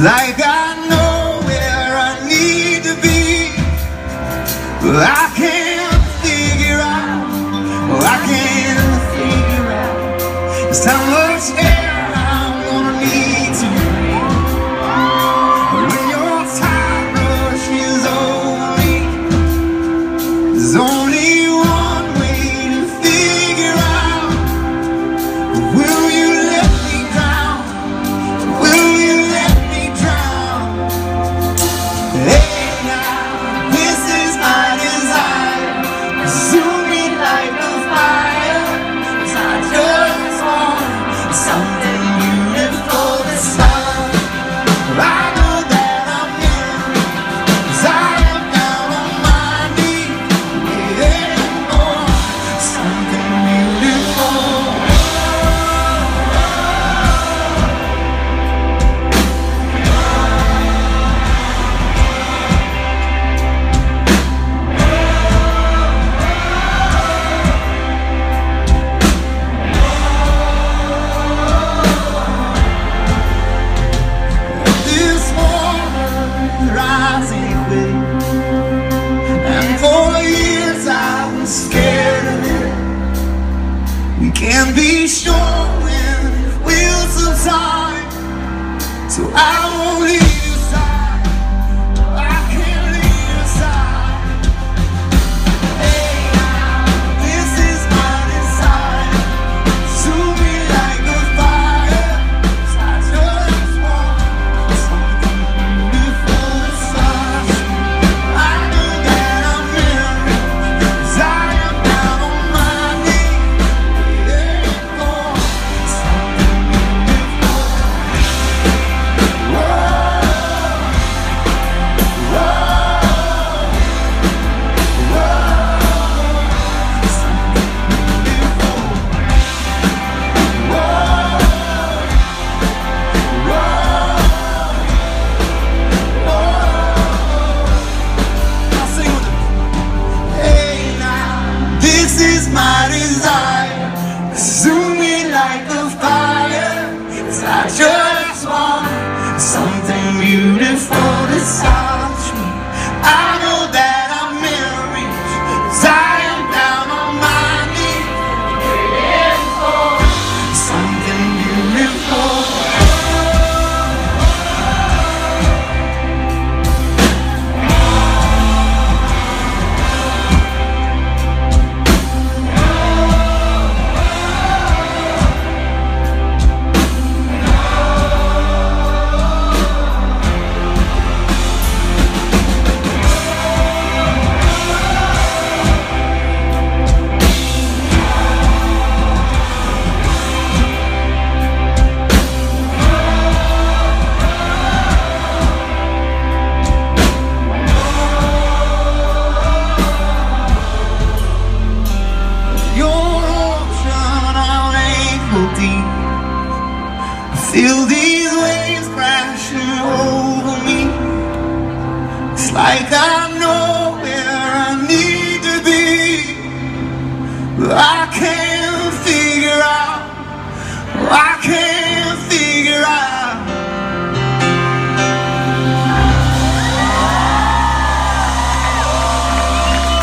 Like I know where I need to be, but I can't. be sure when it will subside. So I won't. my desire. Feel these waves crashing over me. It's like I know where I need to be But I can't figure out I can't